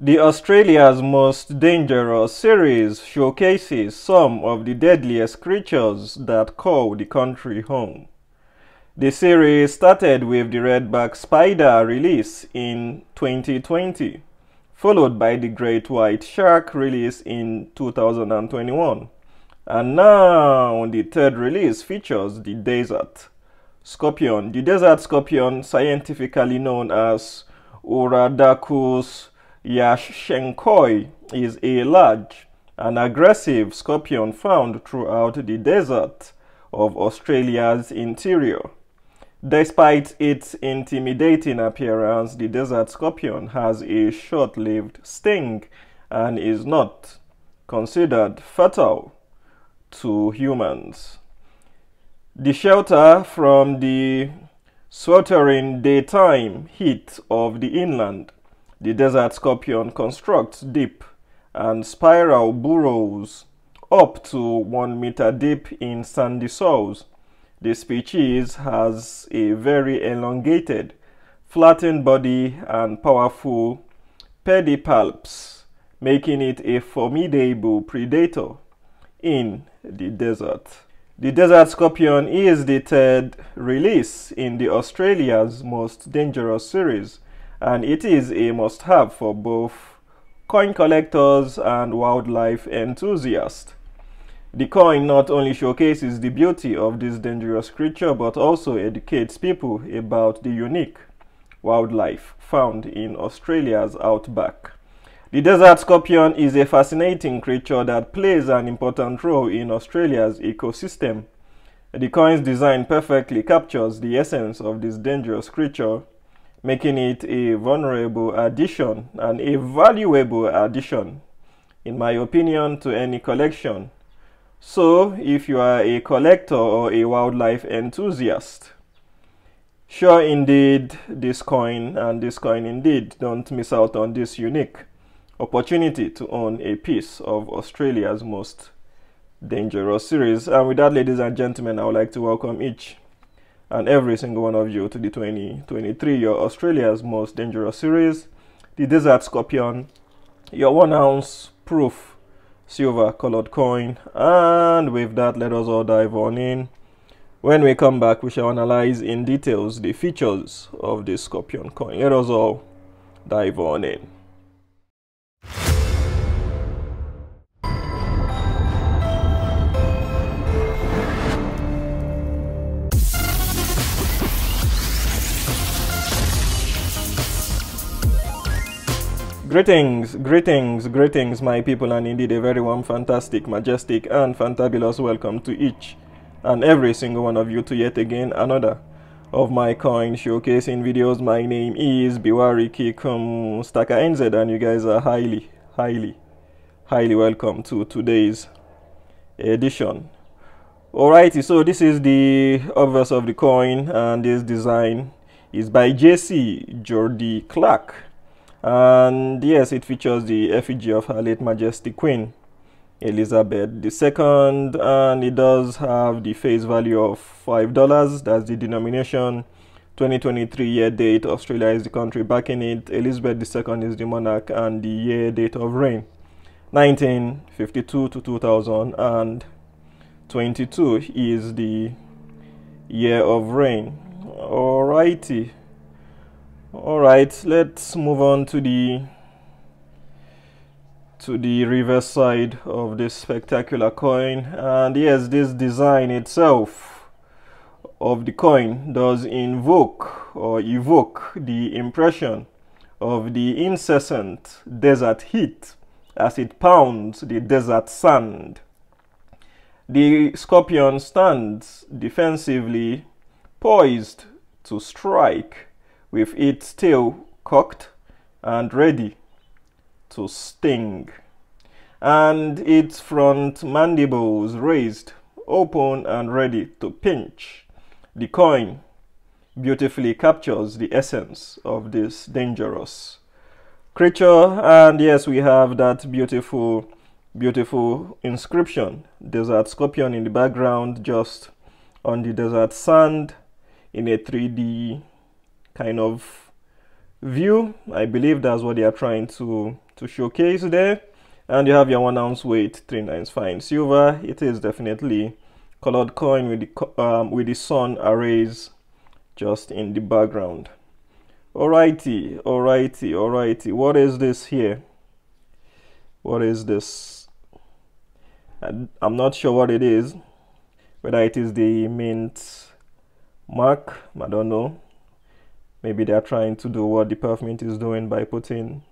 The Australia's Most Dangerous series showcases some of the deadliest creatures that call the country home. The series started with the Redback Spider release in 2020, followed by the Great White Shark release in 2021. And now the third release features the Desert Scorpion. The Desert Scorpion, scientifically known as Urodacus yaschenkoi, is a large and aggressive scorpion found throughout the desert of Australia's interior. Despite its intimidating appearance, the desert scorpion has a short-lived sting and is not considered fatal to humans. The shelter from the sweltering daytime heat of the inland, the desert scorpion constructs deep and spiral burrows up to one meter deep in sandy soils. The species has a very elongated, flattened body and powerful pedipalps, making it a formidable predator in the desert. The Desert Scorpion is the third release in the Australia's most dangerous series and it is a must-have for both coin collectors and wildlife enthusiasts. The coin not only showcases the beauty of this dangerous creature but also educates people about the unique wildlife found in Australia's outback. The desert scorpion is a fascinating creature that plays an important role in Australia's ecosystem. The coin's design perfectly captures the essence of this dangerous creature, making it a vulnerable addition and a valuable addition, in my opinion, to any collection. So, if you are a collector or a wildlife enthusiast, sure indeed this coin and this coin indeed don't miss out on this unique opportunity to own a piece of Australia's most dangerous series. And with that, ladies and gentlemen, I would like to welcome each and every single one of you to the 2023 your Australia's most dangerous series, the Desert Scorpion, your one ounce proof silver colored coin. And with that, let us all dive on in. When we come back, we shall analyze in details the features of this Scorpion coin. Let us all dive on in. Greetings, greetings, greetings, my people, and indeed a very warm, fantastic, majestic, and fantabulous welcome to each and every single one of you to yet again another of my coin showcasing videos. My name is Biwarikikum Stacker NZ, and you guys are highly, highly, highly welcome to today's edition. Alrighty, so this is the obverse of the coin, and this design is by JC Jody Clark and yes it features the effigy of her late majesty queen elizabeth ii and it does have the face value of five dollars. That's the denomination. 2023 year date australia is the country backing it. Elizabeth ii is the monarch and the year date of reign. 1952 to 2022 is the year of reign. Alrighty all right let's move on to the to the reverse side of this spectacular coin. And yes this design itself of the coin does invoke or evoke the impression of the incessant desert heat as it pounds the desert sand. The scorpion stands defensively poised to strike with its tail cocked and ready to sting, and its front mandibles raised, open and ready to pinch. The coin beautifully captures the essence of this dangerous creature, and yes, we have that beautiful, beautiful inscription desert scorpion in the background, just on the desert sand in a 3D kind of view. I believe that's what they are trying to to showcase there. And you have your one ounce weight 39 fine silver. It is definitely colored coin with the um, with the sun arrays just in the background. Alrighty alrighty alrighty. What is this here? What is this? I'm not sure what it is whether it is the mint mark. I don't know maybe they're trying to do what the Perth Mint is doing by putting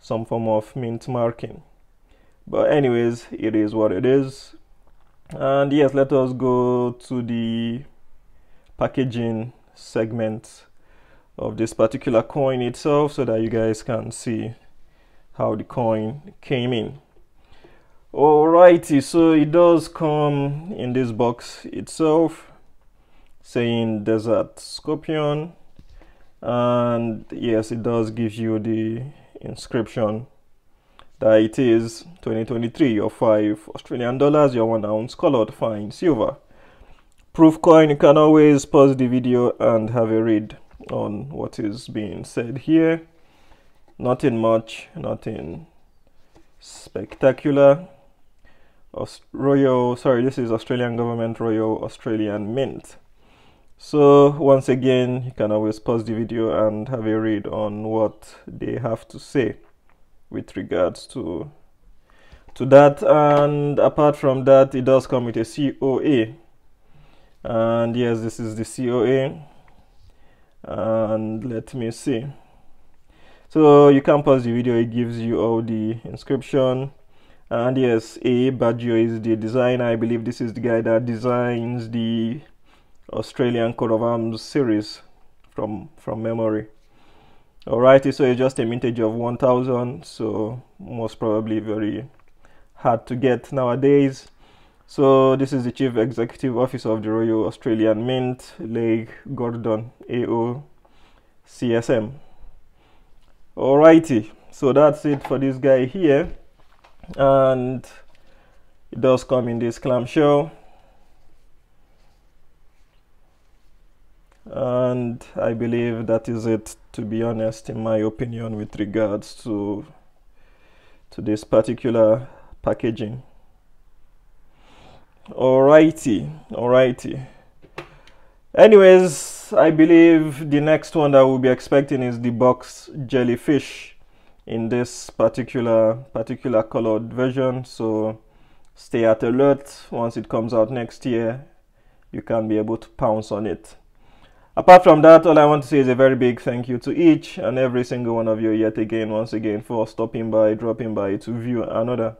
some form of mint marking. But anyways it is what it is. And yes let us go to the packaging segment of this particular coin itself so that you guys can see how the coin came in. Alrighty so it does come in this box itself saying desert scorpion and yes it does give you the inscription that it is 2023 your 5 Australian dollars your 1 ounce colored fine silver. Proof coin you can always pause the video and have a read on what is being said here. Nothing much nothing spectacular. Royal sorry this is australian government royal australian mint so once again you can always pause the video and have a read on what they have to say with regards to to that. And apart from that it does come with a COA and yes this is the COA and let me see. So you can pause the video. It gives you all the inscription. And yes a Baggio is the designer. I believe this is the guy that designs the australian coat of arms series from from memory. Alrighty so it's just a mintage of 1000 so most probably very hard to get nowadays. So this is the chief executive officer of the royal australian mint Leigh gordon ao csm alrighty so that's it for this guy here. And it does come in this clamshell and I believe that is it to be honest in my opinion with regards to to this particular packaging. Alrighty alrighty. Anyways I believe the next one that we'll be expecting is the box jellyfish in this particular particular colored version. So stay at alert. Once it comes out next year you can be able to pounce on it apart from that all i want to say is a very big thank you to each and every single one of you yet again once again for stopping by dropping by to view another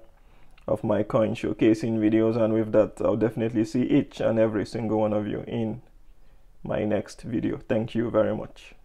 of my coin showcasing videos and with that i'll definitely see each and every single one of you in my next video. Thank you very much.